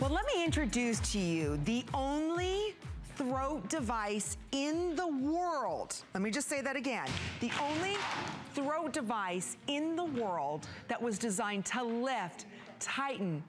Well, let me introduce to you the only throat device in the world. Let me just say that again. The only throat device in the world that was designed to lift, tighten,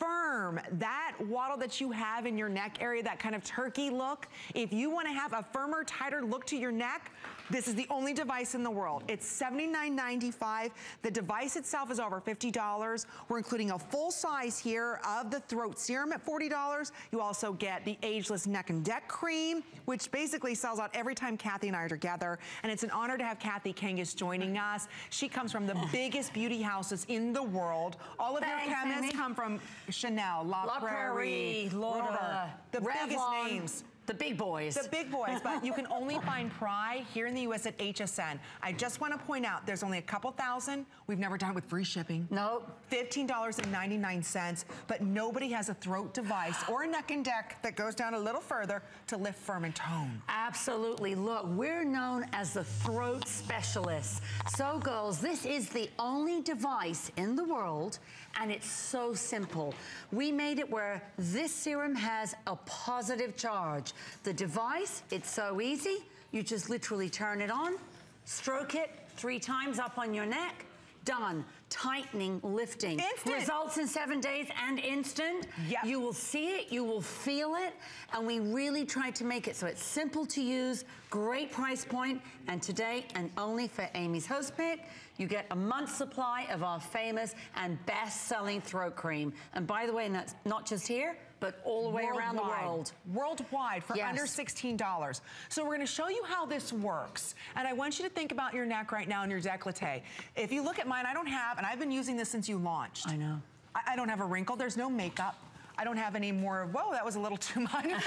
firm that waddle that you have in your neck area, that kind of turkey look. If you wanna have a firmer, tighter look to your neck, this is the only device in the world. It's $79.95. The device itself is over $50. We're including a full size here of the throat serum at $40. You also get the ageless neck and deck cream, which basically sells out every time Kathy and I are together. And it's an honor to have Kathy Kangas joining us. She comes from the biggest beauty houses in the world. All of Thanks, your chemists Amy. come from Chanel, La, La Prairie, Prairie, Lauder, the biggest names. The big boys. The big boys, but you can only find PRAI here in the U.S. at HSN. I just want to point out, there's only a couple thousand. We've never done it with free shipping. Nope. $15.99, but nobody has a throat device or a neck and deck that goes down a little further to lift, firm, and tone. Absolutely. Look, we're known as the throat specialists. So girls, this is the only device in the world and it's so simple. We made it where this serum has a positive charge. The device, it's so easy. You just literally turn it on, stroke it three times up on your neck, done. Tightening, lifting. Instant. Results in seven days and instant. Yep. You will see it, you will feel it, and we really tried to make it so it's simple to use, great price point, and today, and only for Amy's host pick, you get a month's supply of our famous and best-selling throat cream. And by the way, and that's not just here, but all the way around the world. Worldwide for Yes. under $16. So we're gonna show you how this works. And I want you to think about your neck right now and your décolleté. If you look at mine, I don't have, and I've been using this since you launched. I know. I, I don't have a wrinkle, there's no makeup. I don't have any more, whoa, that was a little too much. Adam,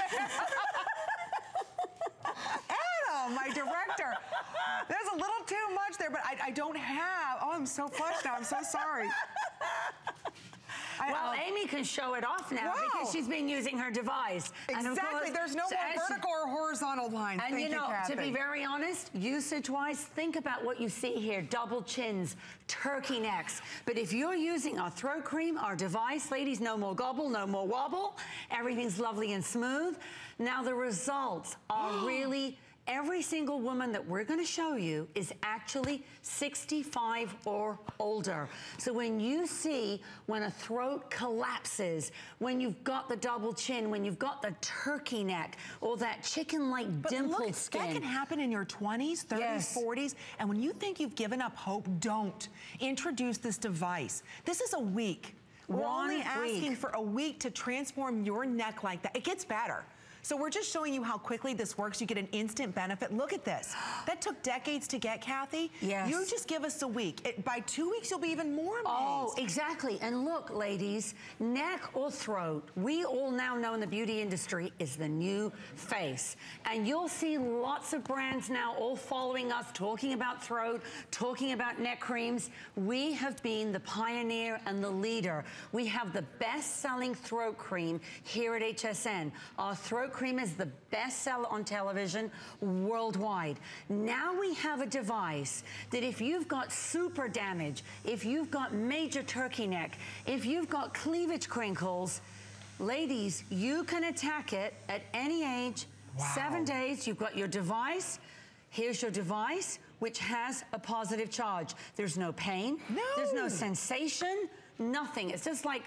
my director. There's a little too much there, but I, I don't have, oh, I'm so flushed now, I'm so sorry. I- Well, Amy can show it off now Wow. because she's been using her device. And Exactly, course- there's no so more vertical or horizontal lines. And Thank you know, to be very honest, usage-wise, think about what you see here. Double chins, turkey necks. But if you're using our throat cream, our device, ladies, no more gobble, no more wobble. Everything's lovely and smooth. Now the results are really Every single woman that we're gonna show you is actually 65 or older. So when you see when a throat collapses, when you've got the double chin, when you've got the turkey neck, or that chicken-like dimpled look, skin. that can happen in your 20s, 30s, Yes. 40s, and when you think you've given up hope, don't. Introduce this device. This is a week. We're One only asking week. for a week to transform your neck like that. It gets better. So we're just showing you how quickly this works. You get an instant benefit. Look at this. That took decades to get, Kathy. Yes. You just give us a week. It, by two weeks, you'll be even more oh, amazed. Oh, exactly. And look, ladies, neck or throat, we all now know in the beauty industry is the new face. And you'll see lots of brands now all following us, talking about throat, talking about neck creams. We have been the pioneer and the leader. We have the best-selling throat cream here at HSN. Our throat cream is the best seller on television worldwide. Now we have a device that if you've got super damage, if you've got major turkey neck, if you've got cleavage crinkles, ladies, you can attack it at any age. Wow. Seven days, you've got your device. Here's your device, which has a positive charge. There's no pain. No. There's no sensation, nothing. It's just like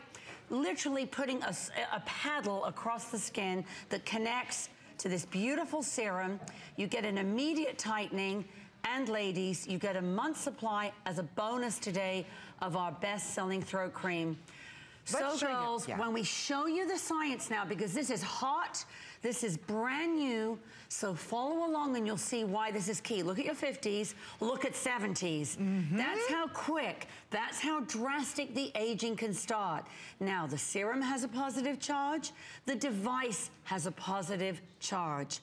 literally putting a paddle across the skin that connects to this beautiful serum. You get an immediate tightening. And ladies, you get a month supply as a bonus today of our best-selling throat cream. Let's so girls, Yeah. when we show you the science now, because this is hot, this is brand new, so follow along and you'll see why this is key. Look at your 50s, look at 70s. Mm-hmm. That's how quick, that's how drastic the aging can start. Now, the serum has a positive charge, the device has a positive charge.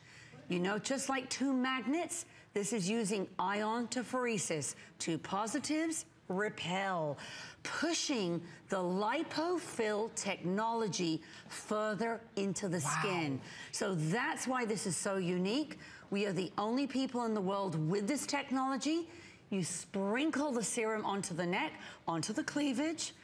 You know, just like two magnets, this is using iontophoresis. Two positives, repel, pushing the lipofill technology further into the skin. So that's why this is so unique. We are the only people in the world with this technology. You sprinkle the serum onto the neck, onto the cleavage,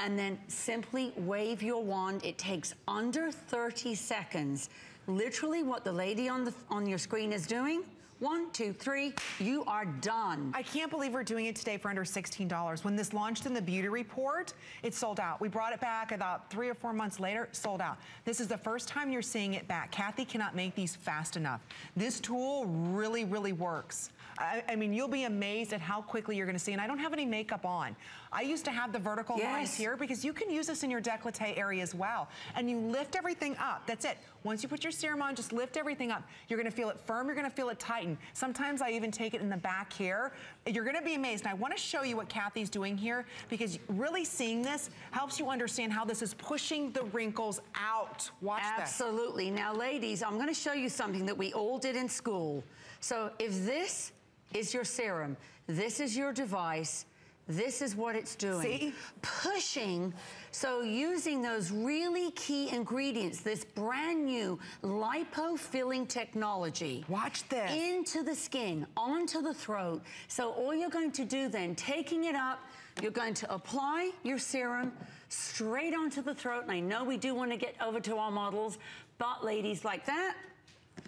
and then simply wave your wand. It takes under 30 seconds. Literally what the lady on, the, on your screen is doing, one, two, three, you are done. I can't believe we're doing it today for under $16. When this launched in the beauty report, it sold out. We brought it back about three or four months later, sold out. This is the first time you're seeing it back. Kathy cannot make these fast enough. This tool really, really works. I, I, mean, you'll be amazed at how quickly you're gonna see. And I don't have any makeup on. I used to have the vertical yes. lines here because you can use this in your decollete area as well. And you lift everything up. That's it. Once you put your serum on, just lift everything up. You're gonna feel it firm, you're gonna feel it tighten. Sometimes I even take it in the back here. You're gonna be amazed. And I wanna show you what Kathy's doing here because really seeing this helps you understand how this is pushing the wrinkles out. Watch Absolutely. Absolutely. Now, ladies, I'm gonna show you something that we all did in school. So if this is your serum. This is your device. This is what it's doing. See? Pushing, so using those really key ingredients, this brand new lipo-filling technology. Watch this. Into the skin, onto the throat. So all you're going to do then, taking it up, you're going to apply your serum straight onto the throat. And I know we do want to get over to our models, but ladies like that,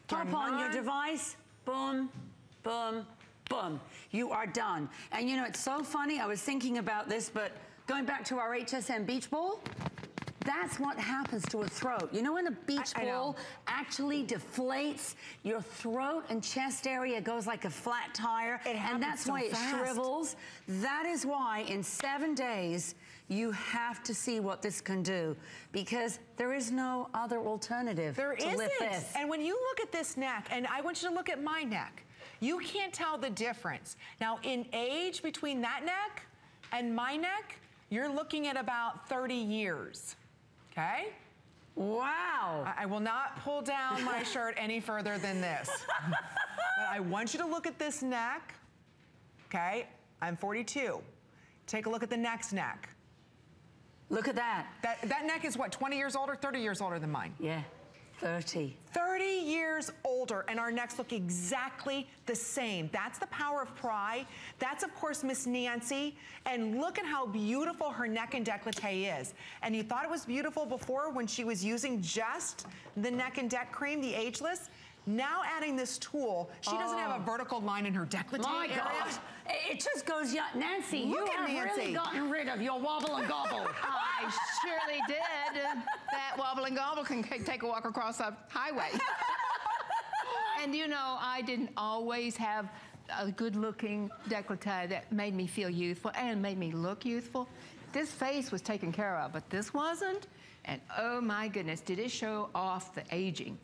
pop on your device, boom, boom, boom, you are done. And you know, it's so funny, I was thinking about this, but going back to our HSN beach ball, that's what happens to a throat. You know when a beach I, ball I actually deflates, your throat and chest area goes like a flat tire, and that's so why it shrivels. That is why in seven days, you have to see what this can do because there is no other alternative there to isn't. lift this. And when you look at this neck, and I want you to look at my neck, you can't tell the difference. Now, in age between that neck and my neck, you're looking at about 30 years, okay? Wow. I, I will not pull down my shirt any further than this. but I want you to look at this neck, okay? I'm 42. Take a look at the next neck. Look at that. That, that neck is what, 20 years older, 30 years older than mine? Yeah. 30. 30 years older, and our necks look exactly the same. That's the power of PRAI. That's, of course, Miss Nancy. And look at how beautiful her neck and décolleté is. And you thought it was beautiful before when she was using just the neck and deck cream, the ageless. Now adding this tool, she oh. doesn't have a oh. vertical line in her décolleté My area. God. It just goes, yeah, Nancy, Look you have Nancy. really gotten rid of your wobble and gobble. I surely did. That wobble and gobble can take a walk across a highway. and you know, I didn't always have a good-looking décolleté that made me feel youthful and made me look youthful. This face was taken care of, but this wasn't. And oh my goodness, did it show off the aging.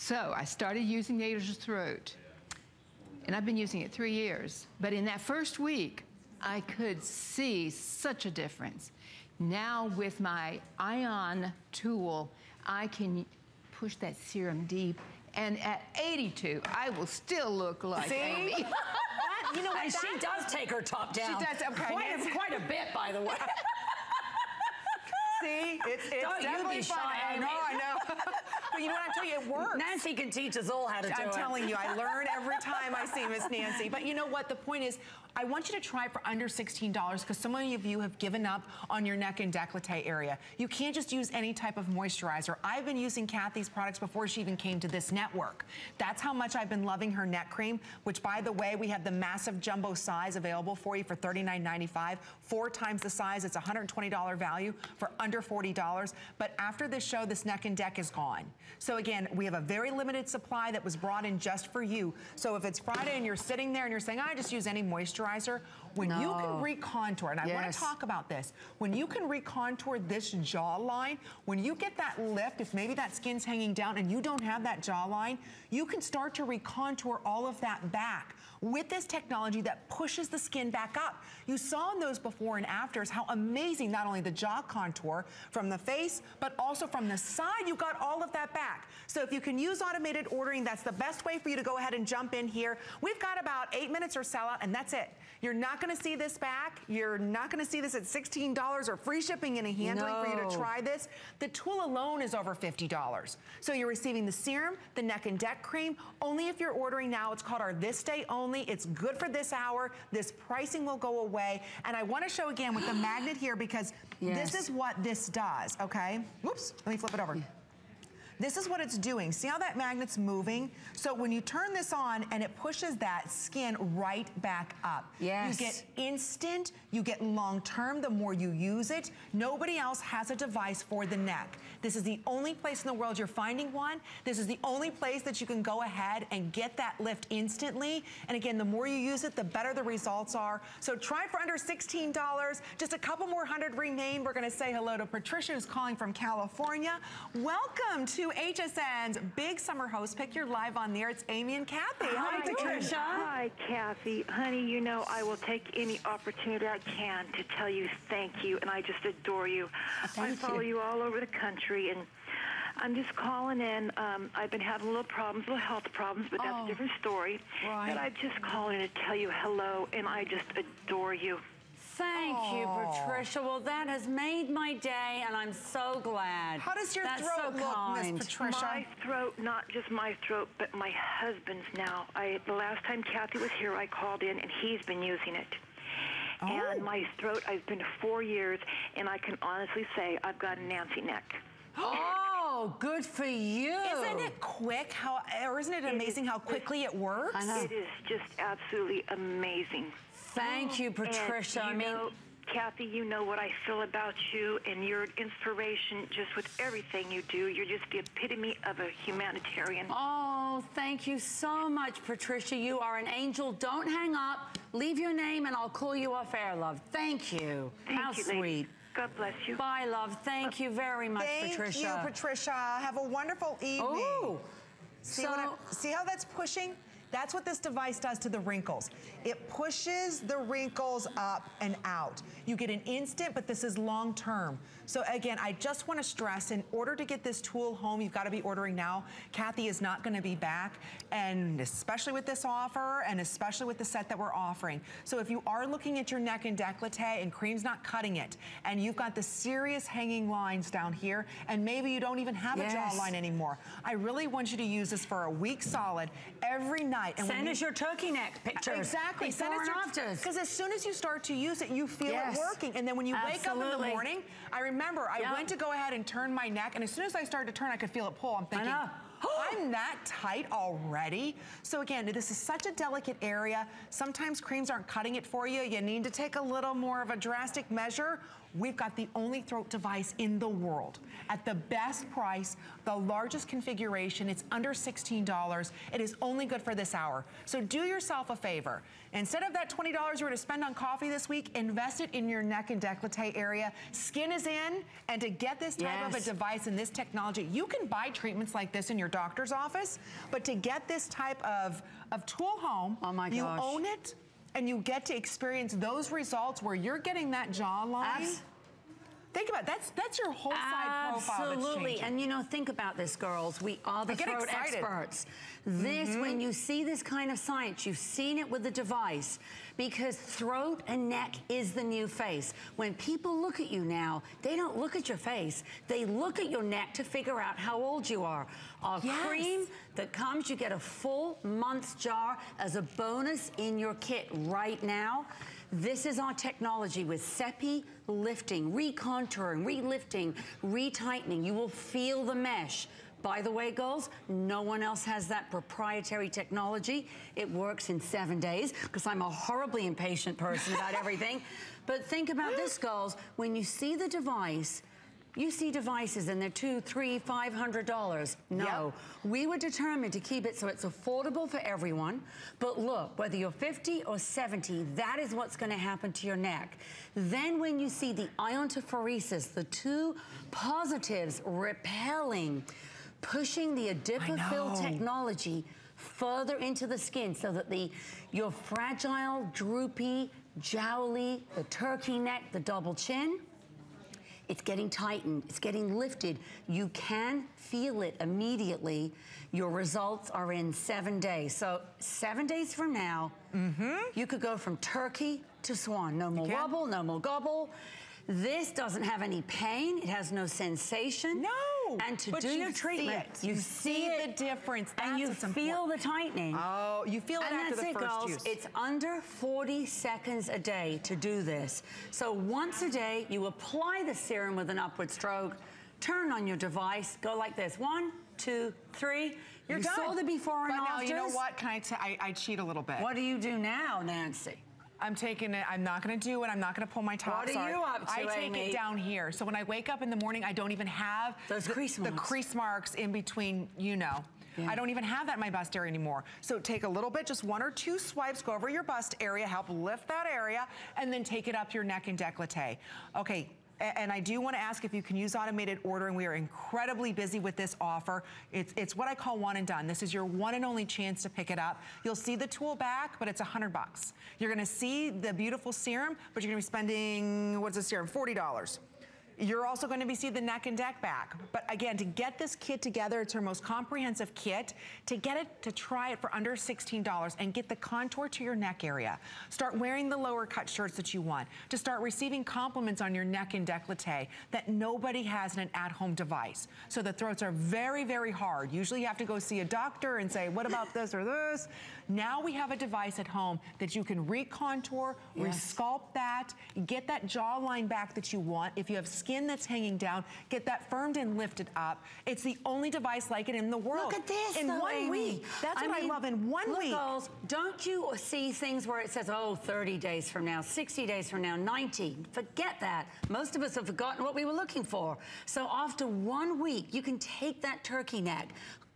So I started using Ageless Throat, and I've been using it three years. But in that first week, I could see such a difference. Now with my ion tool, I can push that serum deep, and at 82, I will still look like See? Amy. that, you know, and she does take her top down. She does, okay. Quite, a, quite a bit, by the way. See, it's, it's Don't definitely you be shy, fun. I know, I know. but you know what I tell you, it works. Nancy can teach us all how to do I'm it. I'm telling you, I learn every time I see Miss Nancy. But you know what? The point is, I want you to try for under $16 because so many of you have given up on your neck and décolleté area. You can't just use any type of moisturizer. I've been using Kathy's products before she even came to this network. That's how much I've been loving her neck cream, which by the way, we have the massive jumbo size available for you for $39.95. Four times the size, it's $120 value for under $40. But after this show, this neck and deck is gone. So again, we have a very limited supply that was brought in just for you. So if it's Friday and you're sitting there and you're saying, I just use any moisturizer, when no. you can recontour, and I yes. want to talk about this, when you can recontour this jawline, when you get that lift, if maybe that skin's hanging down and you don't have that jawline, you can start to recontour all of that back with this technology that pushes the skin back up. You saw in those before and afters how amazing not only the jaw contour, from the face, but also from the side, you got all of that back. So if you can use automated ordering, that's the best way for you to go ahead and jump in here. We've got about eight minutes or sell out, and that's it. You're not gonna see this back. You're not gonna see this at $16 or free shipping and a handling no. for you to try this. The tool alone is over $50. So you're receiving the serum, the neck and deck cream. Only if you're ordering now, it's called our this day only. It's good for this hour. This pricing will go away. And I wanna show again with the magnet here because yes. this is what this does, okay? Whoops, let me flip it over. Yeah. This is what it's doing. See how that magnet's moving? So when you turn this on and it pushes that skin right back up. Yes. You get instant, you get long term the more you use it. Nobody else has a device for the neck. This is the only place in the world you're finding one. This is the only place that you can go ahead and get that lift instantly. And again, the more you use it, the better the results are. So try for under $16. Just a couple more hundred remain. We're gonna say hello to Patricia who's calling from California. Welcome to HSN's Big Summer Host Pick. You're live on there. It's Amy and Kathy. Hi, Hi Patricia. Hi, Kathy. Honey, you know I will take any opportunity I can to tell you thank you, and I just adore you. Thank I follow you. you all over the country, and I'm just calling in. Um, I've been having little problems, little health problems, but that's oh, a different story. Right. But I'm just calling to tell you hello, and I just adore you. Thank Aww. you, Patricia. Well, that has made my day, and I'm so glad. How does your That's throat so look, Miss Patricia? My throat, not just my throat, but my husband's now. I The last time Kathy was here, I called in, and he's been using it. Oh. And my throat, I've been four years, and I can honestly say I've got a Nancy neck. Oh, good for you. Isn't it quick how, or isn't it amazing it how quickly it works? It is just absolutely amazing. Thank you, uh, Patricia. And, you I mean, know, Kathy, you know what I feel about you and your inspiration just with everything you do. You're just the epitome of a humanitarian. Oh, thank you so much, Patricia. You are an angel. Don't hang up. Leave your name and I'll call you off air, love. Thank you. Thank How you, sweet. Lady. God bless you. Bye, love. Thank you very much, Thank Patricia. Thank you, Patricia. Have a wonderful evening. Oh, see, so, see how that's pushing? That's what this device does to the wrinkles. It pushes the wrinkles up and out. You get an instant, but this is long term. So again, I just want to stress, in order to get this tool home, you've got to be ordering now. Kathy is not going to be back, and especially with this offer, and especially with the set that we're offering. So if you are looking at your neck and decollete and cream's not cutting it, and you've got the serious hanging lines down here, and maybe you don't even have yes. a jawline anymore, I really want you to use this for a week solid every night. And Send us you, your turkey neck pictures. Exactly. Send us your, Because as soon as you start to use it, you feel yes. it working. And then when you Absolutely. wake up in the morning, I remember remember, I yep. went to go ahead and turn my neck, and as soon as I started to turn, I could feel it pull. I'm thinking, I'm that tight already. So again, this is such a delicate area. Sometimes creams aren't cutting it for you. You need to take a little more of a drastic measure. We've got the only throat device in the world at the best price, the largest configuration. It's under $16. It is only good for this hour. So do yourself a favor. Instead of that $20 you were to spend on coffee this week, invest it in your neck and decollete area. Skin is in, and to get this type yes. of a device and this technology, you can buy treatments like this in your doctor's office, but to get this type of, of tool home, oh my you own it, and you get to experience those results where you're getting that jawline. Abs Think about it. that's that's your whole side profile. Absolutely, and you know, think about this, girls. We are the throat excited. experts. This, mm -hmm. when you see this kind of science, you've seen it with the device, because throat and neck is the new face. When people look at you now, they don't look at your face. They look at your neck to figure out how old you are. Our yes. cream that comes, you get a full month's jar as a bonus in your kit right now. This is our technology with SEPI lifting, recontouring, relifting, retightening. You will feel the mesh. By the way, girls, no one else has that proprietary technology. It works in seven days because I'm a horribly impatient person about everything. But think about this, girls. When you see the device, you see devices and they're two, three, five hundred dollars. No, yep. we were determined to keep it so it's affordable for everyone. But look, whether you're 50 or 70, that is what's going to happen to your neck. Then when you see the iontophoresis, the two positives repelling, pushing the Adipafil technology further into the skin so that the your fragile, droopy, jowly, the turkey neck, the double chin, It's getting tightened. It's getting lifted. You can feel it immediately. Your results are in seven days. So seven days from now, mm-hmm. you could go from turkey to swan. No more wobble, no more gobble. This doesn't have any pain. It has no sensation. No, Oh, and to but do you your treatment, it. you, You see, see it, the difference. and you feel important. the tightening. Oh, you feel it and after the it, first girls. use. It's under 40 seconds a day to do this. So once a day, you apply the serum with an upward stroke, turn on your device, go like this. One, two, three. You're you done. saw the before and but now, you know what? Can I? I cheat a little bit. What do you do now, Nancy? I'm taking it. I'm not going to do it. I'm not going to pull my top. What are you up to, I take Amy? it down here. So when I wake up in the morning, I don't even have Those the, crease the marks. crease marks in between. You know. Yeah. I don't even have that in my bust area anymore. So take a little bit, just one or two swipes, go over your bust area, help lift that area, and then take it up your neck and décolleté. Okay, and I do want to ask if you can use automated ordering. We are incredibly busy with this offer. It's, it's what I call one and done. This is your one and only chance to pick it up. You'll see the tool back, but it's 100 bucks. You're going to see the beautiful serum, but you're going to be spending, what's the serum? $40. You're also going to be see the neck and deck back. But again, to get this kit together, it's our most comprehensive kit. To get it, to try it for under $16 and get the contour to your neck area. Start wearing the lower cut shirts that you want. To start receiving compliments on your neck and décolleté that nobody has in an at-home device. So the throats are very, very hard. Usually you have to go see a doctor and say, what about this or this? Now we have a device at home that you can recontour, Yes. resculpt that, get that jawline back that you want. If you have skin that's hanging down, get that firmed and lifted up. It's the only device like it in the world. Look at this, In though, one Amy. week. That's what I love. In one look, week. girls, don't you see things where it says, oh, 30 days from now, 60 days from now, 90? Forget that. Most of us have forgotten what we were looking for. So after one week, you can take that turkey neck,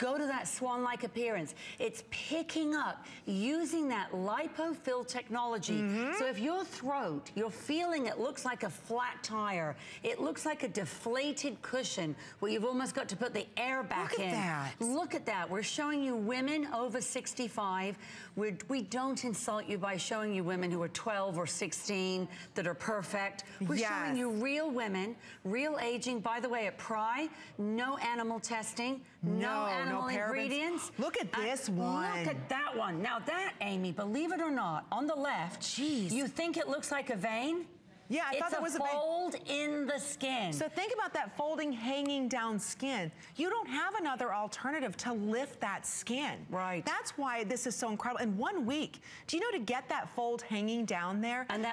go to that swan-like appearance. It's picking up using that lipofill technology. Mm-hmm. So if your throat, you're feeling it looks like a flat tire, it looks like a deflated cushion where you've almost got to put the air back Look at in. that. Look at that. We're showing you women over 65. We're, we don't insult you by showing you women who are 12 or 16 that are perfect. We're Yes. showing you real women, real aging. By the way, at PRAI, no animal testing, no, No, no animal parabens. ingredients. Look at this one. Look at that one. Now that, Amy, believe it or not, on the left, Jeez. you think it looks like a vein? Yeah, I it's thought that was a vein. fold in the skin. So think about that folding, hanging down skin. You don't have another alternative to lift that skin. Right. That's why this is so incredible. In one week, do you know to get that fold hanging down there? And that